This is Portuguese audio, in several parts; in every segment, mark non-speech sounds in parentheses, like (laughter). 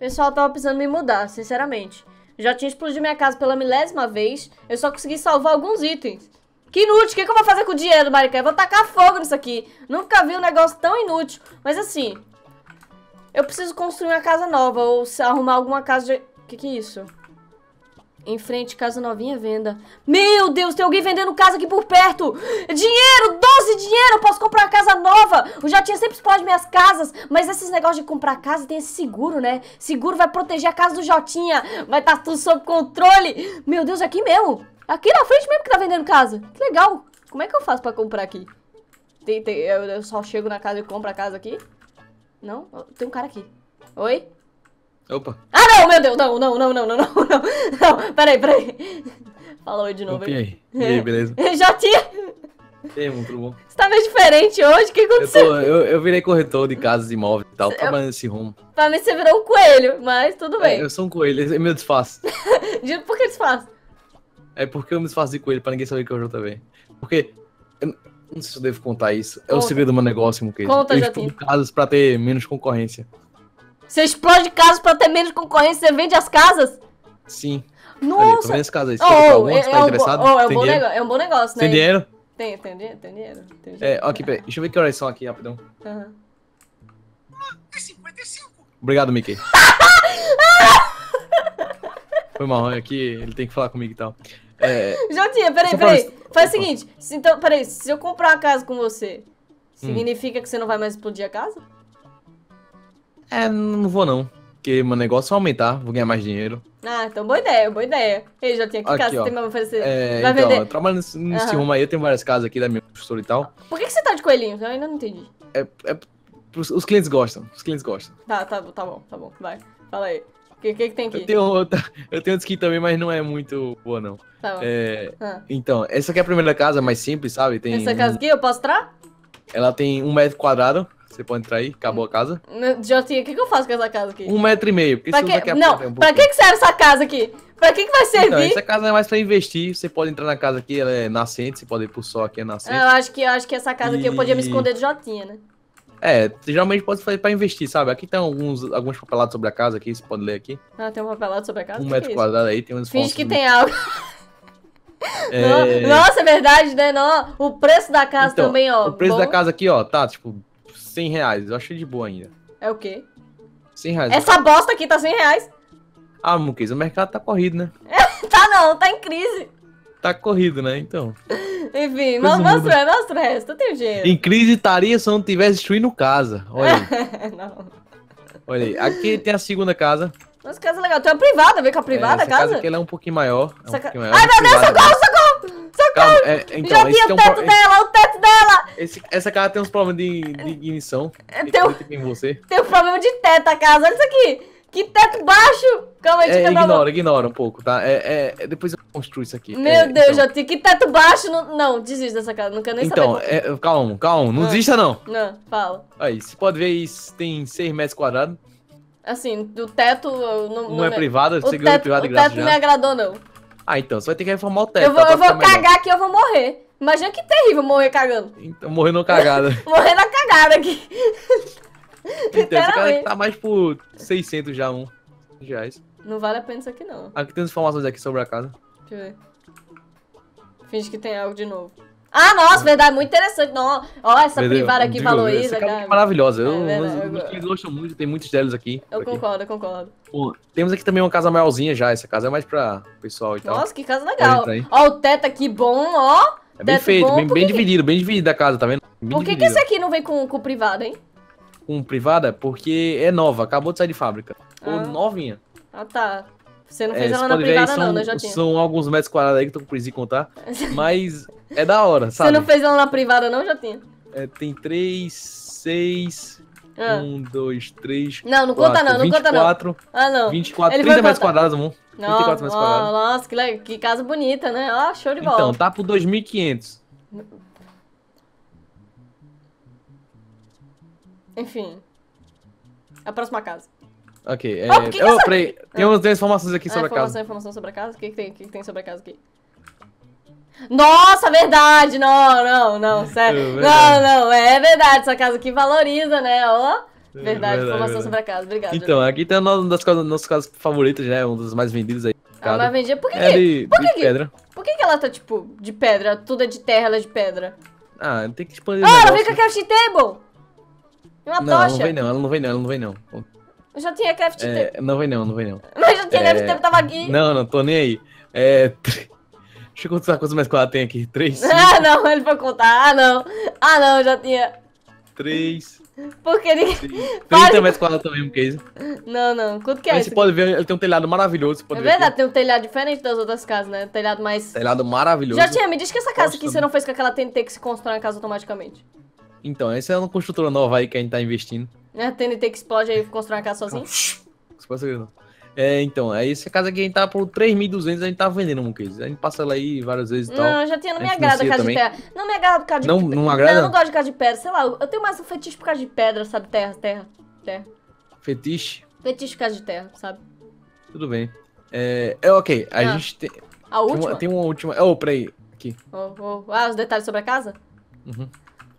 Pessoal, tava precisando me mudar, sinceramente. Já tinha explodido minha casa pela milésima vez, eu só consegui salvar alguns itens. Que inútil, o que, que eu vou fazer com o dinheiro, Maricá? Eu vou tacar fogo nisso aqui. Nunca vi um negócio tão inútil. Mas assim, eu preciso construir uma casa nova ou arrumar alguma casa de... Que que é isso? Em frente, casa novinha venda. Meu Deus, tem alguém vendendo casa aqui por perto. Dinheiro, 12 dinheiro, eu posso comprar casa nova. O Jotinha sempre explode minhas casas, mas esses negócios de comprar casa tem esse seguro, né? Seguro vai proteger a casa do Jotinha, vai estar tá tudo sob controle. Meu Deus, aqui mesmo. Aqui na frente mesmo que tá vendendo casa. Que legal. Como é que eu faço pra comprar aqui? Tem, tem, eu, eu só chego na casa e compro a casa aqui? Não? Tem um cara aqui. Oi? Opa. Ah, não, meu Deus, não, não, não, não, não, não, não, não, (laughs) peraí, peraí. Fala oi de novo. E aí? E aí, beleza? (laughs) Já tinha... E aí, tudo bom? Você tá meio diferente hoje, o que aconteceu? Eu, tô, eu, eu, virei corretor de casas imóveis e tal, trabalhando nesse rumo. Pra mim você virou um coelho, mas tudo bem. É, eu sou um coelho, é meu disfarce. (laughs) Por que disfarce? É porque eu me disfarce de coelho, pra ninguém saber que eu jogo também. Porque... Eu, não sei se eu devo contar isso. Conta. É o segredo do meu negócio, Muquês. Conta, eu já casas pra ter menos concorrência. Você explode casas pra ter menos concorrência, você vende as casas? Sim. Nossa! Cadê? as casas aí. Você oh, é, tá é, interessado? Oh, é, um bom negócio, é um bom negócio, né? Tem dinheiro? Tem, tem, tem, tem dinheiro. Tem dinheiro. É, ok, peraí. Deixa eu ver que horas são aqui, rapidão. Aham. Uhum. É 55. Obrigado, Mickey. Foi mal, aqui ele tem que falar comigo e tal. É... Jotinha, peraí, peraí. Faz o seguinte, então, peraí, se eu comprar a casa com você, significa hum. que você não vai mais explodir a casa? É, não vou não. Porque meu negócio vai aumentar, vou ganhar mais dinheiro. Ah, então boa ideia, boa ideia. Ei, já tinha que casa ó. tem pra oferecer? É, vai então, vender? eu trabalho nesse, nesse uhum. rumo aí, eu tenho várias casas aqui da minha construtora e tal. Por que, que você tá de coelhinho? Eu ainda não entendi. É, é, os clientes gostam, os clientes gostam. Tá, tá, tá bom, tá bom, vai. Fala aí. O que, que, que, tem aqui? Eu tenho, outra, eu tenho skin também, mas não é muito boa, não. Tá bom. É, ah. Então, essa aqui é a primeira casa, mais simples, sabe? Tem essa casa aqui, eu posso entrar? Ela tem um metro quadrado. Você pode entrar aí, acabou a casa. Jotinha, o que, que eu faço com essa casa aqui? Um metro e meio. Porque pra que... Não, um pra que, que serve essa casa aqui? Pra que, que vai servir? Então, essa casa é mais pra investir. Você pode entrar na casa aqui, ela é nascente, você pode ir pro sol aqui, é nascente. Eu acho que, eu acho que essa casa aqui eu podia me esconder do Jotinha, né? É, geralmente pode fazer pra investir, sabe? Aqui tem alguns, alguns papelados sobre a casa aqui, você pode ler aqui. Ah, tem um papelado sobre a casa? Um que metro que é quadrado aí, tem uns Finge que tem algo. (laughs) É... Nossa, é verdade, né? Não, o preço da casa então, também, ó. O preço bom. da casa aqui, ó, tá, tipo, 100 reais. Eu achei de boa ainda. É o quê? 100 reais. Essa bosta aqui tá 100 reais. Ah, Muquês, o mercado tá corrido, né? (laughs) tá não, tá em crise. Tá corrido, né? Então. Enfim, mostra, mostra o resto, eu tenho dinheiro. Em crise estaria se eu não tivesse destruindo casa. Olha aí. (laughs) não. Olha aí. Aqui tem a segunda casa. Nossa, casa é legal. Tem uma privada, vê com a privada é, a casa? casa aqui ela é um pouquinho maior. É um pouquinho maior Ai, meu Deus, socorro, socorro! Calma, é, então, Já vi o teto dela, o teto dela! Esse, essa casa tem uns problemas de, de ignição. É, tem, um, tem, você. tem um problema de teto a casa, olha isso aqui! Que teto baixo! Calma aí, é, ignora, ignora um pouco, tá? É, é, depois eu construo isso aqui. Meu é, Deus, então... Joti, que teto baixo! Não, não desiste dessa casa, não quero nem então, saber. Então, calma, calma, não, não desista não. Não, fala. Aí, você pode ver isso, tem 6 metros quadrados. Assim, do teto. Não, não é privado, você ganhou privado de graça. O teto não me agradou, não. Ah, então, você vai ter que reformar o teto. Eu vou, eu vou cagar aqui, eu vou morrer. Imagina que terrível morrer cagando. Então, morrer na cagada. (laughs) morrer na cagada aqui. (laughs) então, esse cara tá mais por 600 já, um reais. Não vale a pena isso aqui, não. Aqui tem informações aqui sobre a casa. Deixa eu ver. Finge que tem algo de novo. Ah, nossa, verdade, muito interessante. Não, ó, essa Entendeu? privada aqui valoriza, essa cara. É maravilhosa. Eu, é eu, gostam muito, tem muitos deles aqui. Eu concordo, eu concordo. Bom, temos aqui também uma casa maiorzinha já. Essa casa é mais pra pessoal e tal. Nossa, que casa legal. Ó, o teto aqui bom, ó. É bem feito, bom, bem, bem que... dividido, bem dividido a casa, tá vendo? Bem Por que, que esse aqui não vem com, com privada, hein? Com privada? Porque é nova, acabou de sair de fábrica. Ou ah. novinha. Ah, tá. Você não fez é, ela na privada, são, não, né? Já tinha. São alguns metros quadrados aí que eu tô com preguiça de contar. (laughs) mas é da hora, sabe? Você não fez ela na privada, não? Já tinha. É, tem três, seis. Ah. Um, dois, três. Não, não quatro, conta não, não 24, conta não. Ah, não. 24, Ele 30 metros quadrados, amor. 34 metros quadrados. Nossa, que, legal, que casa bonita, né? Ó, show de bola. Então, tá por 2.500. Enfim. A próxima casa. Ok, é. Oh, que eu, essa... peraí, tem umas informações aqui ah, sobre informação, a casa. Informação sobre a casa? O que, que, tem, que, que tem sobre a casa aqui? Nossa, verdade! Não, não, não, (laughs) sério. É não, não, é verdade. Essa casa aqui valoriza, né? Ó. Verdade, informação verdade. sobre a casa. Obrigado. Então, aqui tem uma das casas, nossas casas favoritas, né? Uma das mais vendidas aí. Ah, mas vendia. Por que, É de, por que pedra. por que, que ela tá, tipo, de pedra? Tudo é de terra, ela é de pedra. Ah, tem que expandir Ah, ela vem com a crafting table! E uma Não, ela tocha. não vem não, ela não vem não, ela não vem não. Eu já tinha table. É, não vem não, não vem não. (laughs) Mas já tinha é- crafting table, tava aqui. Não, não, tô nem aí. É. Deixa eu contar quantos metros quadrados tem aqui. 3, (laughs) Ah, não, ele foi contar. Ah, não. Ah, não, já tinha. 3, Porque ninguém. 30 Para. metros quadrados também, um case. Não, não. Quanto que é Aí isso? você pode ver, ele tem um telhado maravilhoso. É verdade, aqui. tem um telhado diferente das outras casas, né? Telhado mais. Telhado maravilhoso. Já tinha, me diz que essa casa aqui você não fez com aquela TNT que se constrói a casa automaticamente. Então, essa é uma construtora nova aí que a gente tá investindo. Né? A TNT que explode aí constrói a casa sozinho. (laughs) Saber, não. É, então, aí essa casa aqui a gente tá por 3.200, a gente tá vendendo case. A gente passa ela aí várias vezes e tal. Não, já tinha, não me agrada casa de também. terra. Não me agrada por causa de Não- não agrada? Não, eu não gosto de casa de pedra. Sei lá, eu tenho mais um fetiche por causa de pedra, sabe? Terra, terra, terra. Fetiche, Fetiche por causa de terra, sabe? tudo bem. É, é ok, a Ah. gente tem, A tem, última? uma, tem uma última. Oh, peraí, aqui. Oh, oh. Ah, os detalhes sobre a casa? Uhum.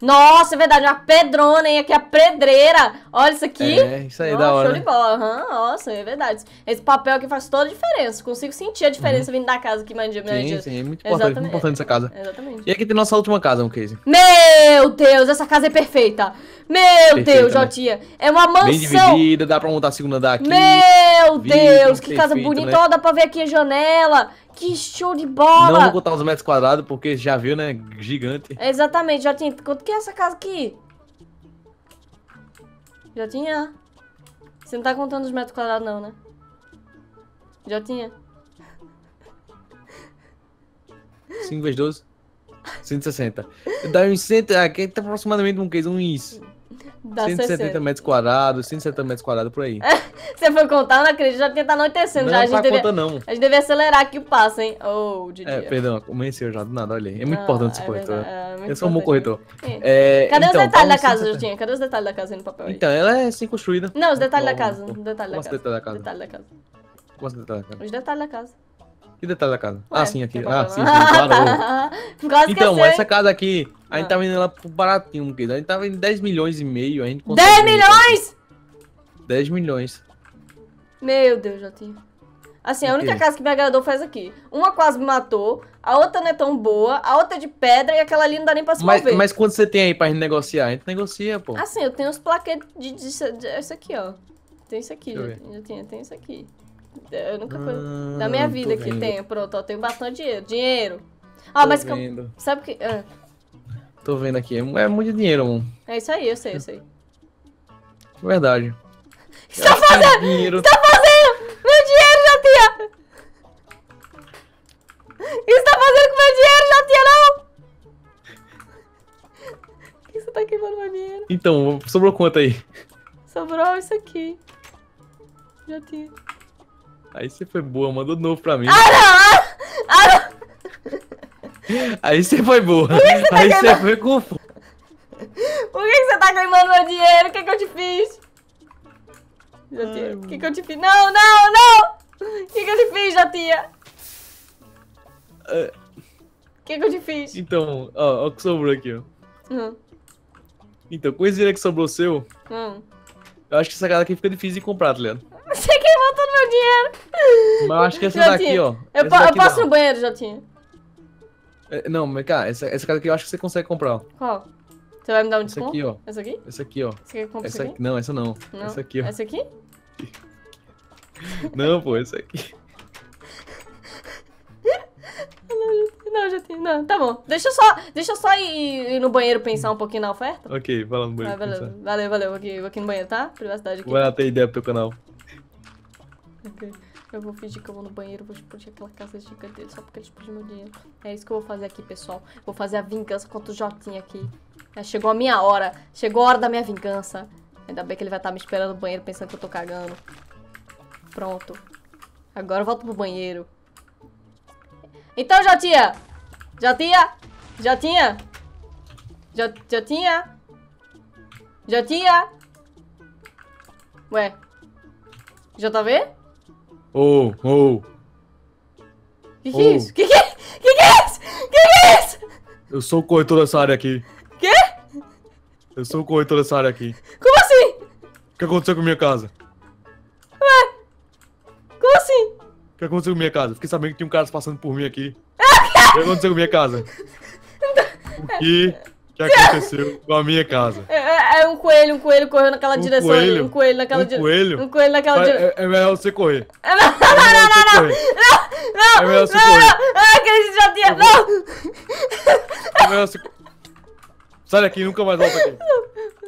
Nossa, é verdade, uma pedrona, hein? Aqui é a pedreira. Olha isso aqui. É, isso aí Nossa, da hora. Show de bola. Aham, nossa, é verdade. Esse papel aqui faz toda a diferença. Consigo sentir a diferença vindo da casa aqui, mandia, Uhum. Sim, mandia. sim, é muito importante, muito importante essa casa. Exatamente. E aqui tem nossa última casa, um case. Meu Deus, essa casa é perfeita. Meu Perfeita, Deus, né? Jotinha. É uma Bem mansão. dividida, dá pra montar a segunda andar aqui. Meu Deus, que casa bonita. né? Ó, dá pra ver aqui a janela. Que show de Não bola. vou contar os metros quadrados, porque já viu, né? Gigante. Exatamente, Jotinha. Quanto que é essa casa aqui? Jotinha. Você não tá contando os metros quadrados, não, né? Jotinha. 5 vezes 12. 160. Dá uns 100, aqui tá aproximadamente um case, uns Dá 170 60. metros quadrados, 170 metros quadrados por aí. (laughs) Você foi contar? Eu não acredito. Jotinha tá anoitecendo não já. A gente, tá devia, conta não. a gente devia acelerar aqui o passo, hein? Oh, Didi. É, perdão, amanheceu já, do nada, olha aí. É muito Ah, importante esse é corretor. verdade, é muito Eu sou um bom corretor. É. Cadê então, os detalhes da casa, 170. Jotinha? Cadê os detalhes da casa aí no papel aí? Então, ela é sem construída. Não, os detalhes da Não, casa. não. Os detalhes da Como assim casa. detalhe da casa? Detalhe da casa. Como assim detalhe da casa? Os detalhes da casa. Que detalhe da casa? Ué, ah, sim, aqui. Ah, sim, sim, claro. (laughs) Então, esqueceu, essa casa aqui, a gente Ah. tá vendendo ela por baratinho, quilo. A gente tá vendendo 10 milhões e meio, a gente 10 consegue vender milhões! por 10 milhões. Meu Deus, Jotinha. Assim, a única casa que me agradou foi essa aqui. Uma quase me matou, a outra não é tão boa, a outra é de pedra e aquela ali não dá nem pra se Mas, mover. mas quanto você tem aí pra gente negociar? A gente negocia, pô. Assim, eu tenho os plaquetes de, de, de, de- Esse aqui, ó. Tem isso aqui. Jotinha. Jotinha, tem isso aqui. Eu nunca... foi Ah, Da minha vida vendo, tenho, pronto, ó, tenho bastante dinheiro. Dinheiro. Ah, tô mas que vendo. sabe o que... ah, Tô vendo aqui. É muito dinheiro, mano. é isso aí, eu sei, eu sei. Verdade. O que você tá fazendo? Dinheiro. tá fazendo? Meu dinheiro, Jotinha! O que você tá fazendo com meu dinheiro, Jotinha, não? Por que você tá queimando meu dinheiro? Então, sobrou quanto aí? Sobrou isso aqui. Jotinha. Aí você foi boa, mandou novo pra mim. Ah, não! Ah, não! Aí você foi boa. Aí você foi com fome. Por que que você tá queimando meu dinheiro? O que que eu te fiz? Ai, o que que eu te fiz? Não, não, não! O que que eu te fiz, Jotinha? É. O que que eu te fiz? Então, ó, ó o que sobrou aqui, ó. Hum, Então, com esse dinheiro que sobrou seu, hum. eu acho que essa casa aqui fica difícil de comprar, tá ligado? Você queimou todo meu dinheiro! Mas eu acho que essa Jotinha, daqui, ó. Eu, po- eu posso ir no banheiro, Jotinha. É, Não, mas cara, essa, essa casa aqui eu acho que você consegue comprar, ó. Qual? Você vai me dar um Essa desconto? aqui, ó. Essa aqui? Essa aqui, ó. Você quer que compre Essa essa aqui. aqui? Não, essa não. Não. Essa aqui, ó. Essa aqui? (laughs) Não, pô, essa aqui. (laughs) Não, Jotinha, não. Tá bom. Deixa eu só, deixa eu só ir, ir no banheiro pensar um pouquinho na oferta. Ok, vai lá no banheiro. valeu, pensar. valeu, valeu. Vou aqui, vou aqui no banheiro, tá? Privacidade aqui. Vai lá ter ideia pro teu canal. Ok. Eu vou fingir que eu vou no banheiro, vou explodir aquela casa gigante só porque ele explodiu meu dinheiro. É isso que eu vou fazer aqui, pessoal. Vou fazer a vingança contra o Jotinha aqui. É, chegou a minha hora. Chegou a hora da minha vingança. Ainda bem que ele vai estar me esperando no banheiro pensando que eu tô cagando. Pronto. Agora eu volto pro banheiro. Então, Jotinha! Jotinha! Jotinha! Jo- Jotinha! Jotinha! Ué? JV? Ô, ô, Que que é Oh. isso? Que que é? Que que é isso? Que que é isso? eu sou o corretor dessa área aqui. Quê? Eu sou o corretor dessa área aqui. Como assim? que aconteceu com a minha casa? Como assim? O que aconteceu com a minha casa? Fiquei sabendo que tinha um cara passando por mim aqui. O que aconteceu com a minha casa? (laughs) O que, que aconteceu com a minha casa? É, é- é um coelho, um coelho correu naquela Um direção ali. coelho? Um coelho naquela Um direção. coelho? Um coelho naquela direção. É, é melhor você correr. Não, não, É melhor você correr. não, É melhor você não, correr. não, ah, aquele já tinha, não, É melhor você... Sai daqui, nunca mais volta aqui. (laughs)